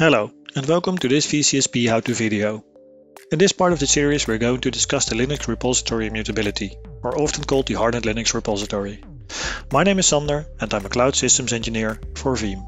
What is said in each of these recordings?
Hello and welcome to this VCSP how-to video. In this part of the series we're going to discuss the Linux repository immutability, or often called the Hardened Linux repository. My name is Sander and I'm a Cloud Systems Engineer for Veeam.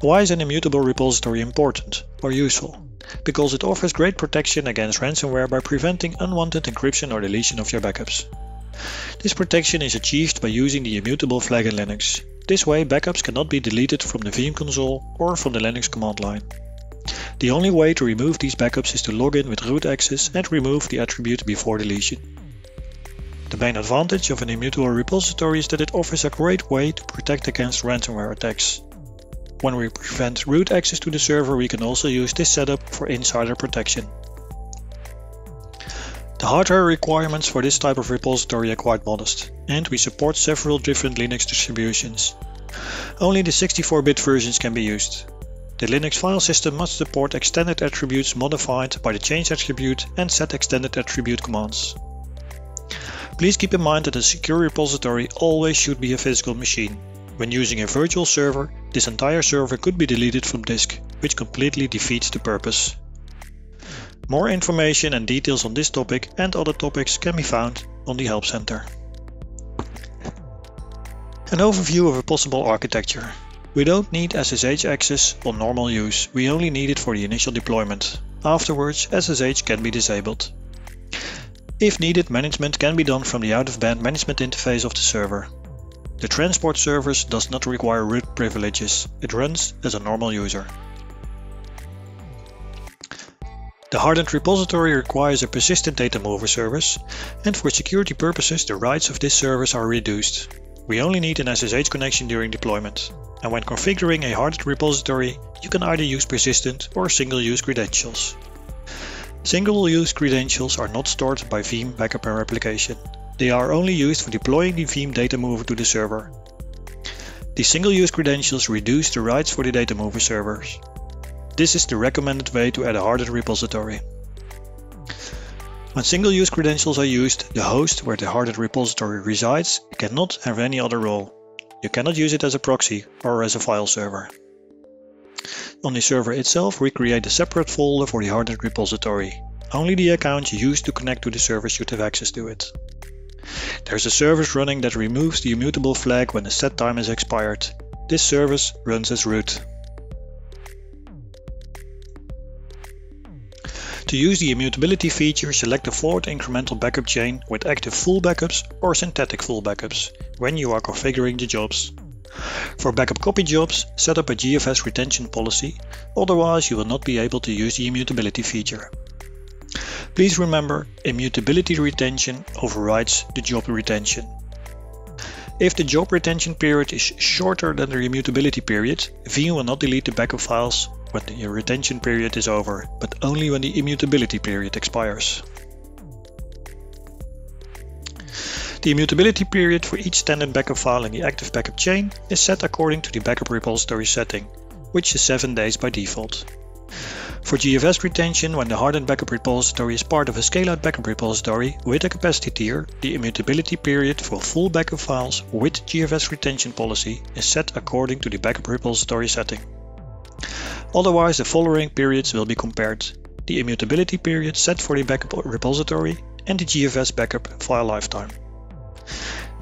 Why is an immutable repository important or useful? Because it offers great protection against ransomware by preventing unwanted encryption or deletion of your backups. This protection is achieved by using the immutable flag in Linux. This way backups cannot be deleted from the Veeam console or from the Linux command line. The only way to remove these backups is to log in with root access and remove the attribute before deletion. The main advantage of an immutable repository is that it offers a great way to protect against ransomware attacks. When we prevent root access to the server we can also use this setup for insider protection. The hardware requirements for this type of repository are quite modest, and we support several different Linux distributions. Only the 64-bit versions can be used. The Linux file system must support extended attributes modified by the change attribute and set extended attribute commands. Please keep in mind that a secure repository always should be a physical machine. When using a virtual server, this entire server could be deleted from disk, which completely defeats the purpose. More information and details on this topic and other topics can be found on the Help Center. An overview of a possible architecture. We don't need SSH access on normal use, we only need it for the initial deployment. Afterwards, SSH can be disabled. If needed, management can be done from the out-of-band management interface of the server. The transport service does not require root privileges, it runs as a normal user. The hardened repository requires a persistent data mover service, and for security purposes the rights of this service are reduced. We only need an SSH connection during deployment, and when configuring a hardened repository, you can either use persistent or single-use credentials. Single-use credentials are not stored by Veeam Backup and Replication. They are only used for deploying the Veeam data mover to the server. The single-use credentials reduce the rights for the data mover servers. This is the recommended way to add a hardened repository. When single-use credentials are used, the host where the hardened repository resides cannot have any other role. You cannot use it as a proxy or as a file server. On the server itself we create a separate folder for the hardened repository. Only the account used to connect to the server should have access to it. There's a service running that removes the immutable flag when the set time is expired. This service runs as root. To use the immutability feature, select the forward incremental backup chain with active full backups or synthetic full backups when you are configuring the jobs. For backup copy jobs, set up a GFS retention policy, otherwise you will not be able to use the immutability feature. Please remember, immutability retention overrides the job retention. If the job retention period is shorter than the immutability period, Veeam will not delete the backup files when the retention period is over, but only when the immutability period expires. The immutability period for each standard backup file in the active backup chain is set according to the backup repository setting, which is 7 days by default. For GFS retention, when the hardened backup repository is part of a scale-out backup repository with a capacity tier, the immutability period for full backup files with GFS retention policy is set according to the backup repository setting. Otherwise the following periods will be compared. The immutability period set for the backup repository and the GFS backup file lifetime.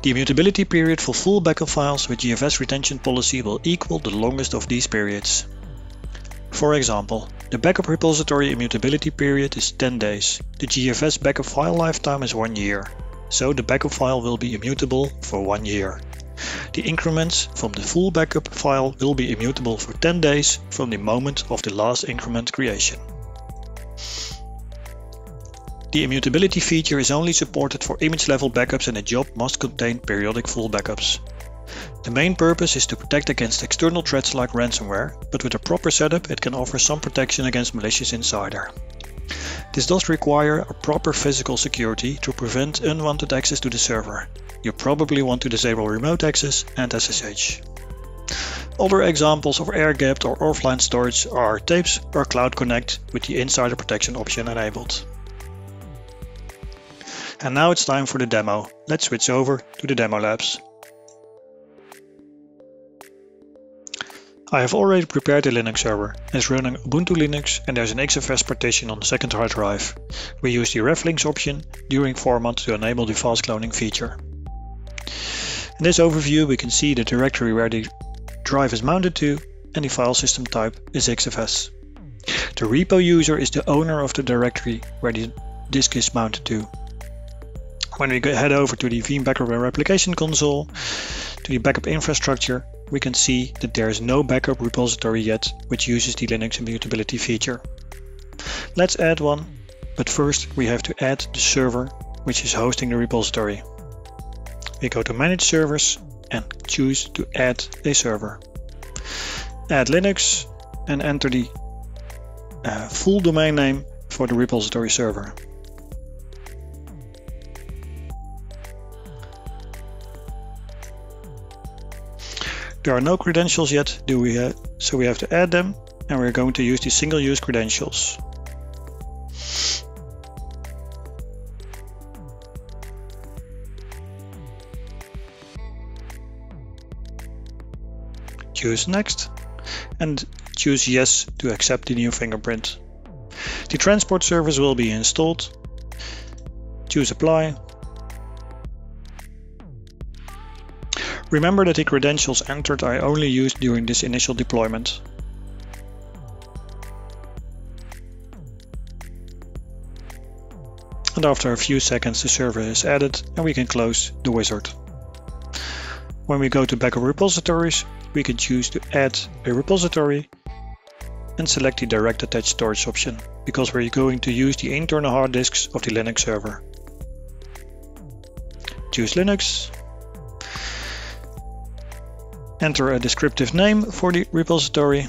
The immutability period for full backup files with GFS retention policy will equal the longest of these periods. For example, the backup repository immutability period is 10 days, the GFS backup file lifetime is 1 year, so the backup file will be immutable for 1 year. The increments from the full backup file will be immutable for 10 days from the moment of the last increment creation. The immutability feature is only supported for image level backups and a job must contain periodic full backups. The main purpose is to protect against external threats like ransomware, but with a proper setup it can offer some protection against malicious insider. This does require a proper physical security to prevent unwanted access to the server, you probably want to disable remote access and SSH. Other examples of air-gapped or offline storage are tapes or Cloud Connect with the insider protection option enabled. And now it's time for the demo. Let's switch over to the demo labs. I have already prepared the Linux server. It's running Ubuntu Linux and there's an XFS partition on the second hard drive. We use the reflinks option during format to enable the fast cloning feature. In this overview we can see the directory where the drive is mounted to and the file system type is XFS. The repo user is the owner of the directory where the disk is mounted to. When we head over to the Veeam Backup and Replication console, to the backup infrastructure, we can see that there is no backup repository yet which uses the Linux immutability feature. Let's add one, but first we have to add the server which is hosting the repository. We go to Manage Servers and choose to add a server. Add Linux and enter the uh, full domain name for the repository server. There are no credentials yet, do we? Uh, so we have to add them and we're going to use the single-use credentials. Choose next and choose yes to accept the new fingerprint. The transport service will be installed. Choose apply Remember that the credentials entered are only used during this initial deployment. And after a few seconds the server is added and we can close the wizard. When we go to backup repositories, we can choose to add a repository and select the direct attached storage option because we're going to use the internal hard disks of the Linux server. Choose Linux Enter a descriptive name for the repository.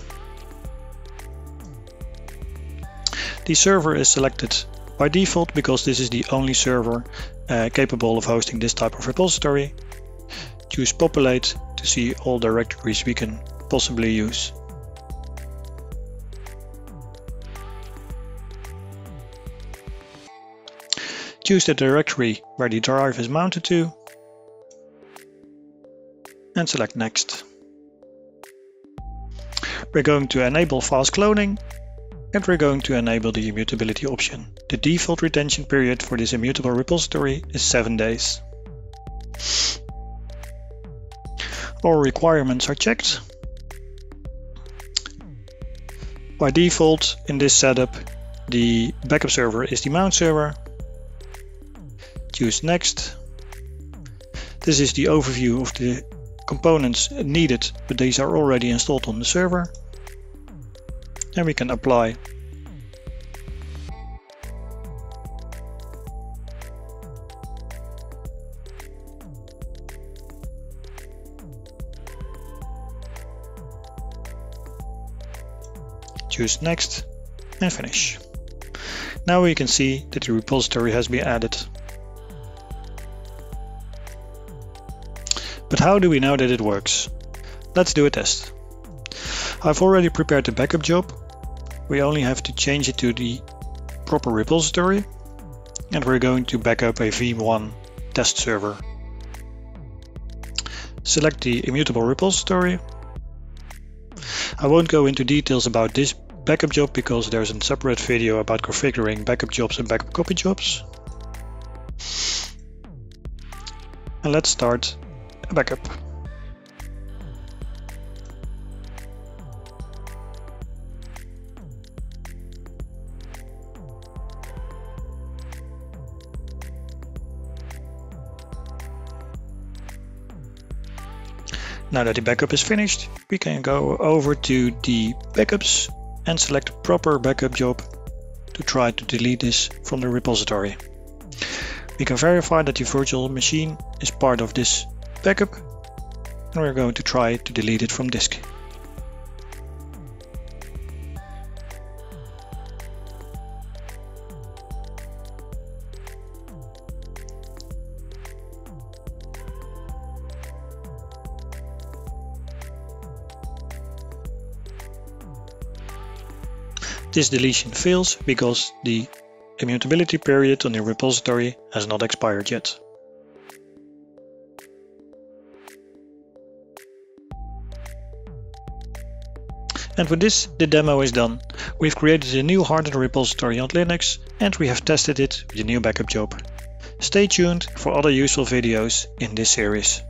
The server is selected by default because this is the only server uh, capable of hosting this type of repository. Choose populate to see all directories we can possibly use. Choose the directory where the drive is mounted to and select Next. We're going to enable fast cloning and we're going to enable the immutability option. The default retention period for this immutable repository is 7 days. All requirements are checked. By default, in this setup, the backup server is the mount server. Choose Next. This is the overview of the components needed, but these are already installed on the server. And we can apply. Choose next and finish. Now we can see that the repository has been added. But how do we know that it works? Let's do a test. I've already prepared the backup job. We only have to change it to the proper repository and we're going to back up a Veeam1 test server. Select the immutable repository. I won't go into details about this backup job because there's a separate video about configuring backup jobs and backup copy jobs. And let's start a backup. Now that the backup is finished, we can go over to the backups and select proper backup job to try to delete this from the repository. We can verify that the virtual machine is part of this backup and we're going to try to delete it from disk. This deletion fails because the immutability period on the repository has not expired yet. And with this, the demo is done. We've created a new hardened repository on Linux and we have tested it with a new backup job. Stay tuned for other useful videos in this series.